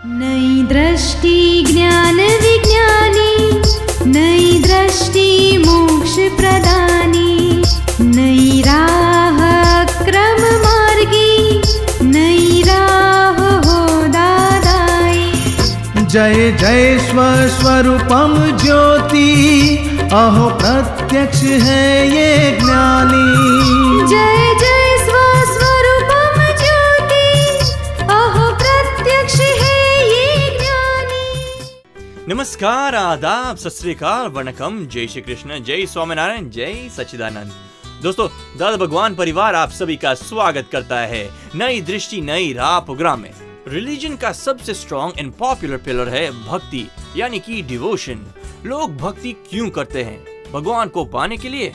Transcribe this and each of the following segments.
नई दृष्टि ज्ञान विज्ञानी नई दृष्टि मोक्ष प्रदानी नई राह क्रम मार्गी नई राह हो दादाई। जय जय स्वस्वरूपम ज्योति अहो प्रत्यक्ष है ये ज्ञानी। जय नमस्कार, आदाब, सत वणकम। जय श्री कृष्ण, जय स्वामीनारायण, जय सचिदानंद दोस्तों, दादा भगवान परिवार आप सभी का स्वागत करता है नई दृष्टि, नई राह प्रोग्राम में। रिलीजन का सबसे स्ट्रॉन्ग एंड पॉपुलर पिलर है भक्ति, यानी कि डिवोशन लोग भक्ति क्यों करते हैं? भगवान को पाने के लिए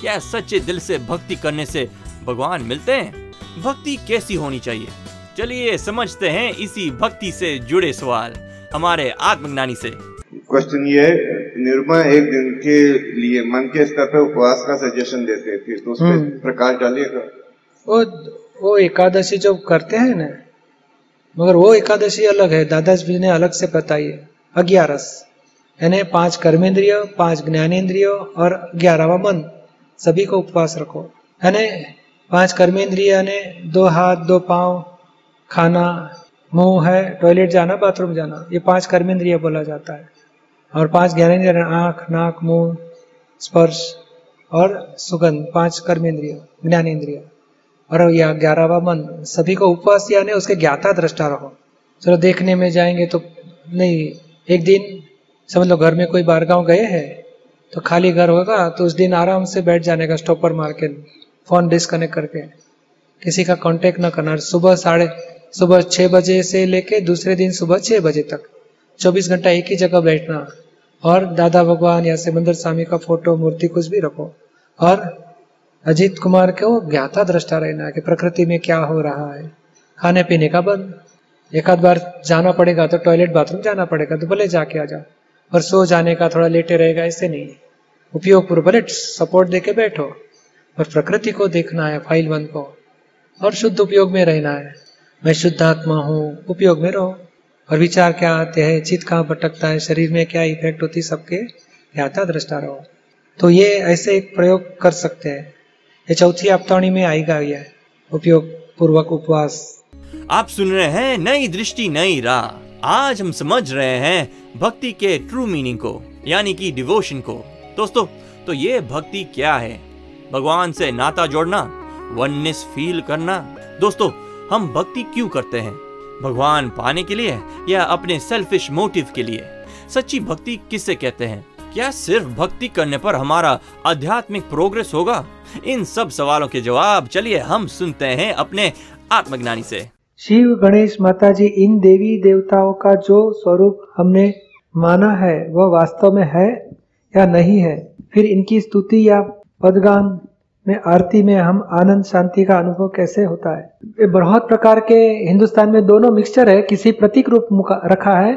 क्या सच्चे दिल से भक्ति करने से भगवान मिलते हैं? भक्ति कैसी होनी चाहिए? चलिए समझते हैं इसी भक्ति से जुड़े सवाल। हमारे आत्मज्ञानी से। क्वेश्चन ये है निरुपमा एक दिन के लिए मन के स्तर पे उपवास का सजेशन देते थे तो उस पर हम्म। प्रकाश डालिएगा। वो वो एकादशी जो करते हैं ना मगर वो एकादशी अलग है दादाजी ने अलग से बताई है अग्यारस। यानी पाँच कर्मेंद्रिय पाँच ज्ञानेन्द्रिय और ग्यारहवा मन सभी को उपवास रखो। यानी पाँच कर्मेंद्रिय यानी दो हाथ दो पाँव खाना मुँह है टॉयलेट जाना बाथरूम जाना, ये पाँच कर्मेंद्रिय बोला जाता है। और पाँच ज्ञानेन्द्रिय आँख, नाक, मुँह, स्पर्श और सुगंध, पाँच कर्मेंद्रिय ज्ञानेन्द्रिय और यह ग्यारहवा मन, सभी को उपवास यानी उसके ज्ञाता दृष्टा रहो। चलो देखने में जाएँगे तो नहीं, एक दिन, समझ लो घर में कोई बार गाँव गए हैं तो खाली घर होगा तो उस दिन आराम से बैठ जाने का स्टॉपर मार के फ़ोन डिस्कनेक्ट करके, किसी का कांटेक्ट ना करना। सुबह साढ़े सुबह छह बजे से लेके दूसरे दिन सुबह छह बजे तक। चौबीस घंटा एक ही जगह बैठना और दादा भगवान या सिमंदर स्वामी का फ़ोटो, मूर्ति कुछ भी रखो। और अजीत कुमार को ज्ञाता दृष्टा रहना कि प्रकृति में क्या हो रहा है। खाने पीने का बंद। एक आध बार जाना पड़ेगा तो टॉयलेट बाथरूम जाना पड़ेगा तो भले जाके आ जाओ। और सो जाने का थोड़ा लेटे रहेगा ऐसे नहीं। उपयोग पूर्व भले सपोर्ट देके बैठो। और प्रकृति को देखना है फ़ाइल वन को और शुद्ध उपयोग में रहना है। मैं शुद्ध आत्मा हूँ, उपयोग में रहो। और विचार क्या आते हैं? चित कहाँ भटकता है? शरीर में क्या इफ़ेक्ट होती है सबके? ज्ञाता दृष्टा रहो। तो ये ऐसे एक प्रयोग कर सकते हैं। ये चौथी हफ्तावणी में आएगा ये। उपयोग पूर्वक उपवास। आप सुन रहे हैं नई दृष्टि, नई राह। आज हम समझ रहे हैं भक्ति के ट्रू मीनिंग को, यानी कि डिवोशन को। दोस्तों तो ये भक्ति क्या है? भगवान से नाता जोड़ना वननेस फील करना। दोस्तों हम भक्ति क्यों करते हैं? भगवान पाने के लिए या अपने सेल्फिश मोटिव के लिए? सच्ची भक्ति किससे कहते हैं? क्या सिर्फ़ भक्ति करने पर हमारा आध्यात्मिक प्रोग्रेस होगा? इन सब सवालों के जवाब चलिए हम सुनते हैं अपने आत्मज्ञानी से। शिव गणेश माता जी इन देवी देवताओं का जो स्वरूप हमने माना है, वह वास्तव में है या नहीं है? फिर इनकी स्तुति या पदगान में आरती में हम आनंद शांति का अनुभव कैसे होता है? बहुत प्रकार के हिंदुस्तान में दोनों मिक्सचर है। किसी प्रतीक रूप रखा है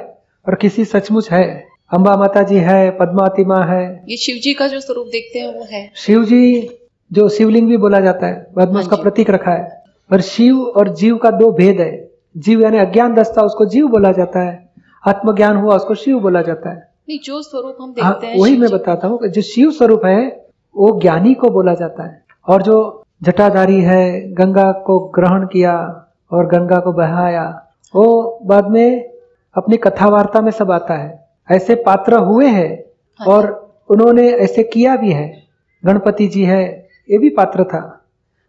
और किसी सचमुच है। अम्बा माता जी है पद्मावती माँ है। ये शिव जी का जो स्वरूप देखते हैं वो है। शिव जी जो शिवलिंग भी बोला जाता है बाद में हाँ उसका प्रतीक रखा है। पर शिव और जीव का दो भेद है। जीव यानी अज्ञान दस्ता उसको जीव बोला जाता है। आत्मज्ञान हुआ उसको शिव बोला जाता है। नहीं जो स्वरूप हम हाँ, देखते हैं वही मैं बताता हूँ जो शिव स्वरूप है वो ज्ञानी को बोला जाता है। और जो जटाधारी है गंगा को ग्रहण किया और गंगा को बहाया वो बाद में अपनी कथा वार्ता में सब आता है। ऐसे पात्र हुए हैं हाँ। और उन्होंने ऐसे किया भी है। गणपति जी है ये भी पात्र था।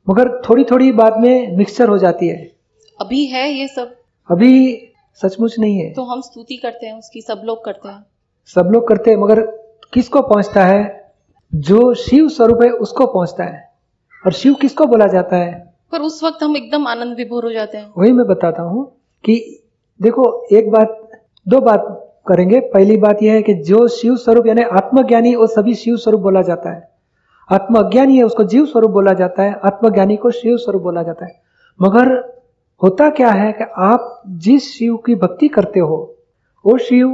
मगर थोड़ी थोड़ी बाद में मिक्सचर हो जाती है। अभी है ये सब? अभी सचमुच नहीं है। तो हम स्तुति करते हैं उसकी सब लोग करते हैं। सब लोग करते हैं मगर किसको पहुँचता है? जो शिव स्वरूप है उसको पहुँचता है। और शिव किसको बोला जाता है? पर उस वक्त हम एकदम आनंद विभोर हो जाते हैं। वही मैं बताता हूँ कि देखो एक बात दो बात करेंगे। पहली बात यह है कि जो शिव स्वरूप यानी आत्मज्ञानी वो सभी शिव स्वरूप बोला जाता है। आत्म अज्ञानी है उसको जीव स्वरूप बोला जाता है। आत्मज्ञानी को शिव स्वरूप बोला जाता है। मगर होता क्या है कि आप जिस शिव की भक्ति करते हो वो शिव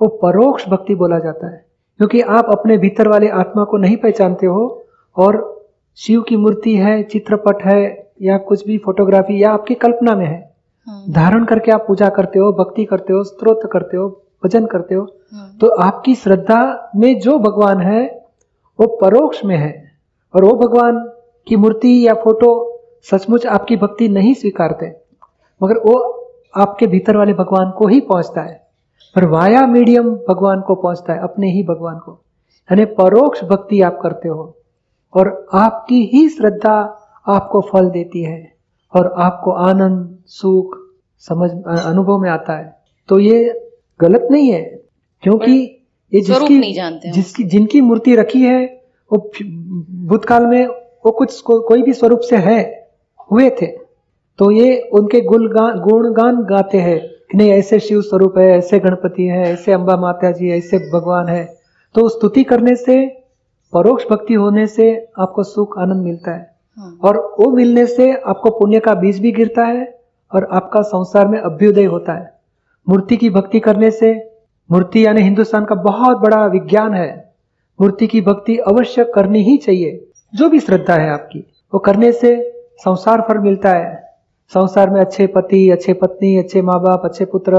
वो परोक्ष भक्ति बोला जाता है। क्योंकि आप अपने भीतर वाले आत्मा को नहीं पहचानते हो और शिव की मूर्ति है चित्रपट है या कुछ भी फोटोग्राफी या आपकी कल्पना में है। हम्म, धारण करके आप पूजा करते हो भक्ति करते हो स्तोत्र करते हो भजन करते हो हम्म, तो आपकी श्रद्धा में जो भगवान है वो परोक्ष में है। और वो भगवान की मूर्ति या फ़ोटो सचमुच आपकी भक्ति नहीं स्वीकारते मगर वो आपके भीतर वाले भगवान को ही पहुँचता है। पर वाया मीडियम भगवान को पहुँचता है अपने ही भगवान को। यानी परोक्ष भक्ति आप करते हो और आपकी ही श्रद्धा आपको फल देती है और आपको आनंद सुख समझ अनुभव में आता है। तो ये गलत नहीं है क्योंकि ये जिसकी नहीं जानते जिसकी जिनकी मूर्ति रखी है वो भूतकाल में वो कुछ को, कोई भी स्वरूप से है हुए थे। तो ये उनके गुणगान गुणगान गाते हैं। कि नहीं ऐसे शिव स्वरूप है ऐसे गणपति है ऐसे अंबा माता जी ऐसे भगवान है। तो स्तुति करने से परोक्ष भक्ति होने से आपको सुख आनंद मिलता है। हम्म, और वो मिलने से आपको पुण्य का बीज भी गिरता है और आपका संसार में अभ्युदय होता है। मूर्ति की भक्ति करने से मूर्ति यानी हिंदुस्तान का बहुत बड़ा विज्ञान है। मूर्ति की भक्ति अवश्य करनी ही चाहिए। जो भी श्रद्धा है आपकी वो करने से संसार फल मिलता है। संसार में अच्छे पति अच्छे पत्नी अच्छे माँ बाप अच्छे पुत्र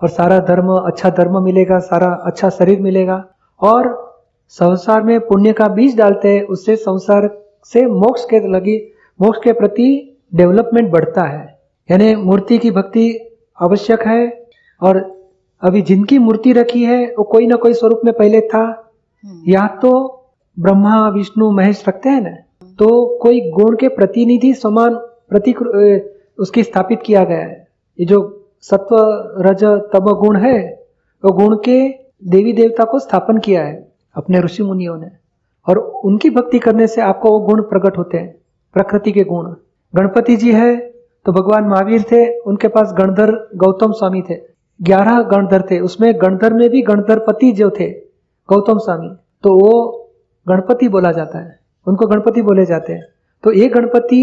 और सारा धर्म अच्छा धर्म मिलेगा सारा अच्छा शरीर मिलेगा। और संसार में पुण्य का बीज डालते हैं उससे संसार से मोक्ष के लगी मोक्ष के प्रति डेवलपमेंट बढ़ता है। यानी मूर्ति की भक्ति आवश्यक है और अभी जिनकी मूर्ति रखी है वो कोई ना कोई स्वरूप में पहले था। हम्म, या तो ब्रह्मा विष्णु महेश रखते हैं ना तो कोई गुण के प्रतिनिधि समान प्रतीक अ, उसकी स्थापित किया गया है। ये जो सत्व, रज तम गुण है, वो गुण के देवी देवता को स्थापन किया है अपने ऋषि मुनियों ने। और उनकी भक्ति करने से आपको वो गुण प्रकट होते हैं, प्रकृति के गुण। गणपति जी है तो भगवान महावीर थे, उनके पास गणधर गौतम स्वामी थे। ग्यारह गणधर थे, उसमें गणधर में भी गणधरपति जो थे, गौतम स्वामी तो वो गणपति बोला जाता है। उनको गणपति बोले जाते हैं। तो ये गणपति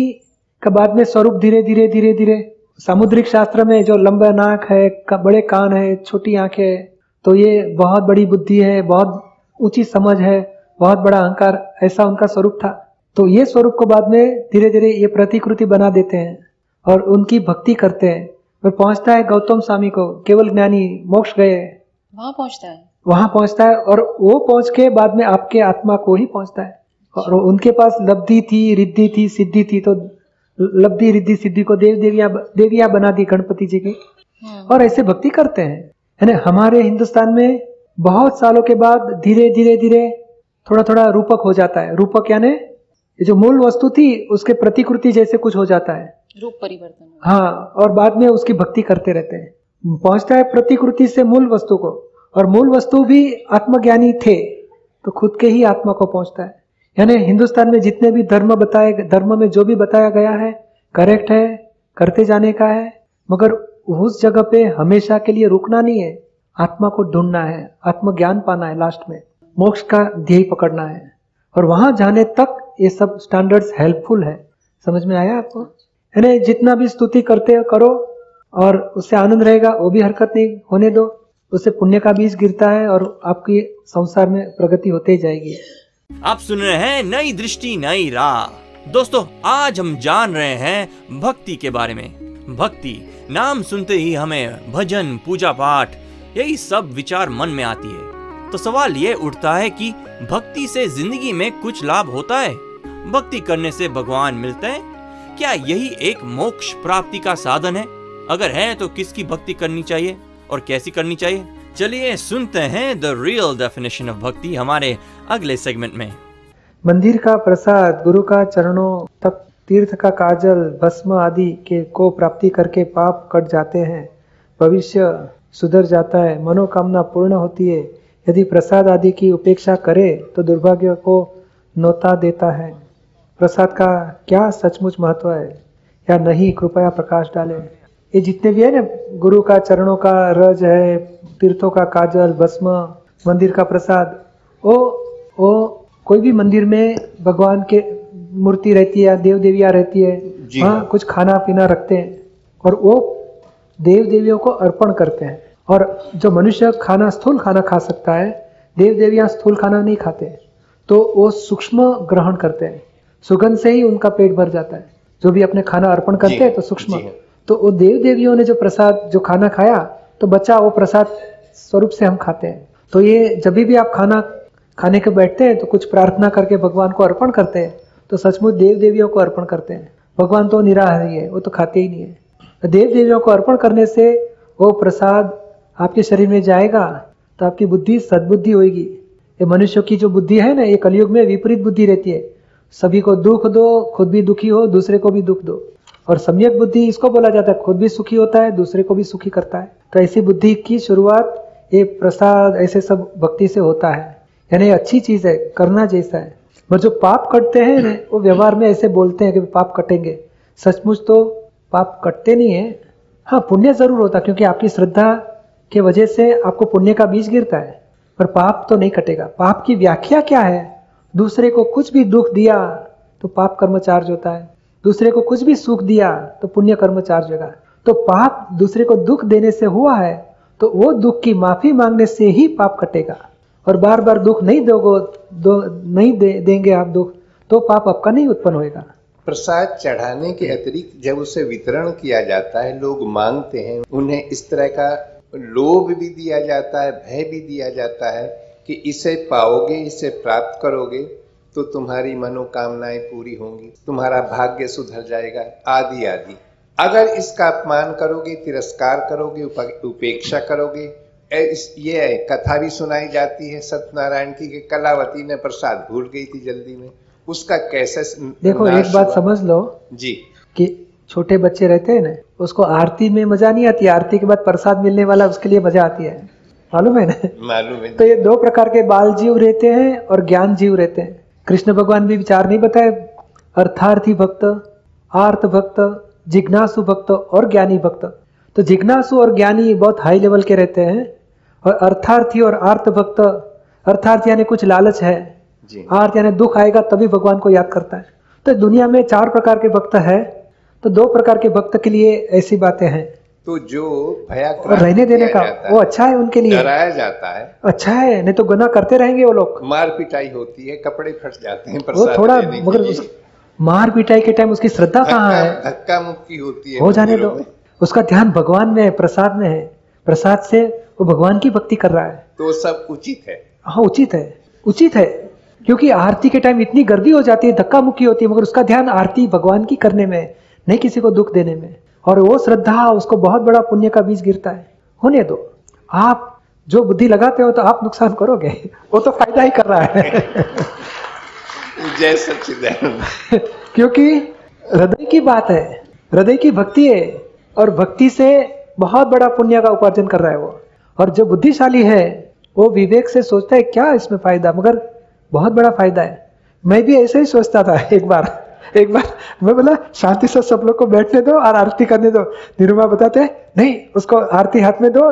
का बाद में स्वरूप धीरे धीरे धीरे धीरे। सामुद्रिक शास्त्र में जो लंबा नाक है क- बड़े कान है छोटी आँखें है तो ये बहुत बड़ी बुद्धि है बहुत ऊँची समझ है बहुत बड़ा अहंकार ऐसा उनका स्वरूप था। तो ये स्वरूप को बाद में धीरे धीरे ये प्रतिकृति बना देते हैं और उनकी भक्ति करते हैं। फिर पहुँचता है गौतम स्वामी को केवल ज्ञानी मोक्ष गए। वहाँ पहुँचता है? वहाँ पहुँचता है और वो पहुँच के बाद में आपके आत्मा को ही पहुँचता है। और उनके पास लब्धि थी रिद्धि थी सिद्धि थी तो लब्धि रिद्धि सिद्धि को देव देविया देविया बना दी गणपति जी की। हम्म, और ऐसे भक्ति करते हैं। है ना हमारे हिंदुस्तान में बहुत सालों के बाद धीरे धीरे धीरे थोड़ा थोड़ा रूपक हो जाता है। रूपक यानी ये जो मूल वस्तु थी उसके प्रतिकृति जैसे कुछ हो जाता है। रूप परिवर्तन हाँ और बाद में उसकी भक्ति करते रहते हैं। पहुँचता है प्रतिकृति से मूल वस्तु को। और मूल वस्तु भी आत्मज्ञानी थे तो खुद के ही आत्मा को पहुँचता है। यानी हिंदुस्तान में जितने भी धर्म बताए, धर्म में जो भी बताया गया है करेक्ट है, करते जाने का है, मगर उस जगह पे हमेशा के लिए रुकना नहीं है। आत्मा को ढूंढना है, आत्मज्ञान पाना है लास्ट में, मोक्ष का ध्येय पकड़ना है। और वहाँ जाने तक ये सब स्टैंडर्ड्स हेल्पफुल है। समझ में आया आपको? यानी जितना भी स्तुति करते करो, और उससे आनंद रहेगा, वो भी हरकत नहीं होने दो। उससे पुण्य का बीज गिरता है, और आपकी संसार में प्रगति होते ही जाएगी। आप सुन रहे हैं नई दृष्टि, नई राह। दोस्तों, आज हम जान रहे हैं भक्ति के बारे में। भक्ति, नाम सुनते ही हमें भजन, पूजा पाठ, यही सब विचार मन में आती है। तो सवाल ये उठता है कि भक्ति से ज़िंदगी में कुछ लाभ होता है? भक्ति करने से भगवान मिलते हैं? क्या यही एक मोक्ष प्राप्ति का साधन है? अगर है तो किसकी भक्ति करनी चाहिए? और कैसी करनी चाहिए? चलिए सुनते हैं द रियल डेफिनेशन ऑफ़ भक्ति हमारे अगले सेगमेंट में। मंदिर का प्रसाद, गुरु का चरणों तक, तीर्थ का काजल, भस्म आदि के को प्राप्ति करके पाप कट जाते हैं। भविष्य सुधर जाता है, मनोकामना पूर्ण होती है। यदि प्रसाद आदि की उपेक्षा करे तो दुर्भाग्य को नोता देता है। प्रसाद का क्या सचमुच महत्व है? या नहीं, कृपया प्रकाश डालें। ये जितने भी है ना गुरु का चरणों का रज है तीर्थों का काजल भस्म मंदिर का प्रसाद वो वो कोई भी मंदिर में भगवान के मूर्ति रहती है देव देवियाँ रहती है वहाँ हाँ। कुछ खाना पीना रखते हैं और वो देव देवियों को अर्पण करते हैं और जो मनुष्य खाना स्थूल खाना खा सकता है देव देवियाँ स्थूल खाना नहीं खाते तो वो सूक्ष्म ग्रहण करते हैं सुगंध से ही उनका पेट भर जाता है जो भी अपने खाना अर्पण करते हैं तो सूक्ष्म हाँ। तो वो देव देवियों ने जो प्रसाद, जो खाना खाया तो बच्चा वो प्रसाद स्वरूप से हम खाते हैं। तो ये जब भी आप खाना खाने के बैठते हैं तो कुछ प्रार्थना करके भगवान को अर्पण करते हैं तो सचमुच देव देवियों को अर्पण करते हैं। भगवान तो निराहारी है वो तो खाते ही नहीं है। तो देव देवियों को अर्पण करने से वो प्रसाद आपके शरीर में जाएगा तो आपकी बुद्धि सद्बुद्धि होगी ये मनुष्य की जो बुद्धि है ना, ये कलयुग में विपरीत बुद्धि रहती है। सभी को दुख दो, खुद भी दुखी हो, दूसरे को भी दुख दो। और सम्यक बुद्धि इसको बोला जाता है, खुद भी सुखी होता है, दूसरे को भी सुखी करता है। तो ऐसी बुद्धि की शुरुआत ये प्रसाद, ऐसे सब भक्ति से होता है। यानी अच्छी चीज़ है, करना जैसा है। पर जो पाप कटते हैं, वो व्यवहार में ऐसे बोलते हैं कि पाप कटेंगे। सचमुच तो पाप कटते नहीं है। हाँ पुण्य ज़रूर होता है, क्योंकि आपकी श्रद्धा के वजह से आपको पुण्य का बीज गिरता है। पर पाप तो नहीं कटेगा। पाप की व्याख्या क्या है? दूसरे को कुछ भी दुख दिया तो पाप कर्म चार्ज होता है। दूसरे को कुछ भी सुख दिया तो पुण्य कर्म चार्ज होगा तो पाप दूसरे को दुख देने से हुआ है तो वो दुख की माफ़ी मांगने से ही पाप कटेगा। और बार बार दुख नहीं दोगो दो नहीं दे, देंगे आप दुख तो पाप आपका नहीं उत्पन्न होगा प्रसाद चढ़ाने के अतिरिक्त जब उसे वितरण किया जाता है लोग मांगते हैं उन्हें इस तरह का लोभ भी दिया जाता है भय भी दिया जाता है कि इसे पाओगे इसे प्राप्त करोगे। तो तुम्हारी मनोकामनाएँ पूरी होंगी तुम्हारा भाग्य सुधर जाएगा आदि आदि। अगर इसका अपमान करोगे तिरस्कार करोगे उपेक्षा करोगे ये कथा भी सुनाई जाती है सत्यनारायण की कि कलावती ने प्रसाद भूल गई थी जल्दी में उसका कैसे देखो एक बात समझ लो जी। कि छोटे बच्चे रहते हैं ना उसको आरती में मज़ा नहीं आती आरती के बाद प्रसाद मिलने वाला उसके लिए मज़ा आती है। मालूम है ना? मालूम है। तो ये दो प्रकार के बाल जीव रहते हैं और ज्ञान जीव रहते हैं। कृष्ण भगवान भी विचार नहीं बताए। अर्थार्थी भक्त आर्थ भक्त जिज्ञासु भक्त और ज्ञानी भक्त। तो जिज्ञासु और ज्ञानी बहुत हाई लेवल के रहते हैं और अर्थार्थी और आर्थ भक्त अर्थार्थ यानी कुछ लालच है। आर्थ यानी दुख आएगा तभी भगवान को याद करता है। तो दुनिया में चार प्रकार के भक्त है तो दो प्रकार के भक्त के लिए ऐसी बातें हैं। तो जो भया रहने देने का वो अच्छा है उनके लिए? डराया जाता है। अच्छा है नहीं तो गुना करते रहेंगे वो लोग। मार पिटाई होती है कपड़े फट जाते हैं वो थोड़ा मगर मार पिटाई के टाइम उसकी श्रद्धा कहाँ है? धक्का मुक्की होती है हो जाने दो। उसका ध्यान भगवान में है प्रसाद में है। प्रसाद से वो भगवान की भक्ति कर रहा है। तो सब उचित है। हाँ उचित है। उचित है क्योंकि आरती के टाइम इतनी गर्दी हो जाती है धक्का मुक्की होती है मगर उसका ध्यान आरती भगवान की करने में नहीं किसी को दुख देने में। और वो श्रद्धा उसको बहुत बड़ा पुण्य का बीज गिरता है। होने दो। आप जो बुद्धि लगाते हो तो आप नुकसान करोगे। वो तो फ़ायदा ही कर रहा है। जय सच्चिदानंद। क्योंकि हृदय की बात है हृदय की भक्ति है और भक्ति से बहुत बड़ा पुण्य का उपार्जन कर रहा है वो। और जो बुद्धिशाली है वो विवेक से सोचता है क्या इसमें फ़ायदा? मगर बहुत बड़ा फ़ायदा है। मैं भी ऐसे ही सोचता था एक बार। एक बार मैं बोला, शांति से सब लोग को बैठने दो और आरती करने दो। निरुमा बताते, नहीं, उसको आरती हाथ में दो।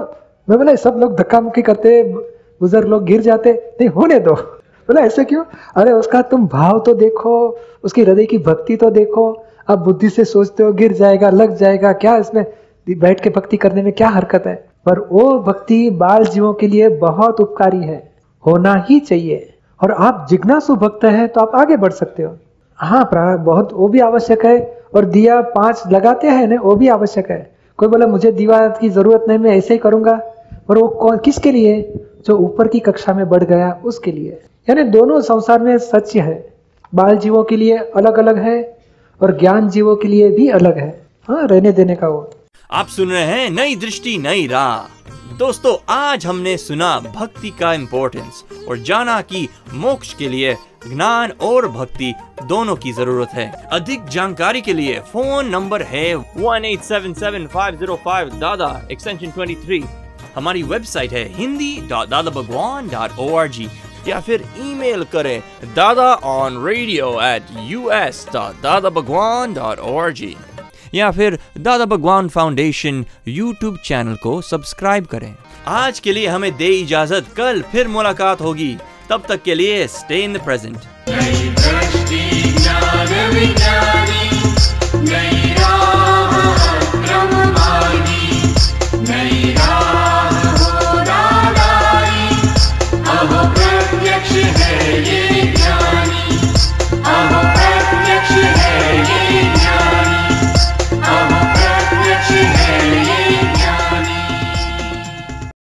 मैं बोला, सब लोग धक्का मुक्की करते, बुज़ुर्ग लोग गिर जाते। नहीं, होने दो। बोला, ऐसे क्यों? अरे, उसका तुम भाव तो देखो, उसकी हृदय की भक्ति तो देखो। अब बुद्धि से सोचते हो, गिर जाएगा, लग जाएगा, क्या इसमें बैठ के भक्ति करने में क्या हरकत है? पर वो भक्ति बाल जीवों के लिए बहुत उपकारी है, होना ही चाहिए। और आप जिज्ञासु भक्त हैं तो आप आगे बढ़ सकते हो। हाँ बहुत, वो भी आवश्यक है। और दिया पाँच लगाते हैं ना, वो भी आवश्यक है। कोई बोला, मुझे दीवा की ज़रूरत नहीं, मैं ऐसे ही करूँगा। और वो कौन, किसके लिए? जो ऊपर की कक्षा में बढ़ गया, उसके लिए। यानी दोनों संसार में सच्य है। बाल जीवों के लिए अलग अलग है और ज्ञान जीवों के लिए भी अलग है। हाँ रहने देने का वो। आप सुन रहे हैं नई दृष्टि, नई राह। दोस्तों, आज हमने सुना भक्ति का इम्पोर्टेंस और जाना कि मोक्ष के लिए ज्ञान और भक्ति दोनों की ज़रूरत है। अधिक जानकारी के लिए फ़ोन नंबर है one eight seven seven five zero five Dada extension twenty three हमारी वेबसाइट है Hindi dot Dada Bhagwan dot O R G या फिर ईमेल करें Dada on radio at U S dot Dada Bhagwan dot O R G या फिर Dada Bhagwan foundation YouTube channel को subscribe करें। आज के लिए हमें दे इजाज़त। कल फिर मुलाकात होगी। तब तक के लिए स्टे इन द प्रेजेंट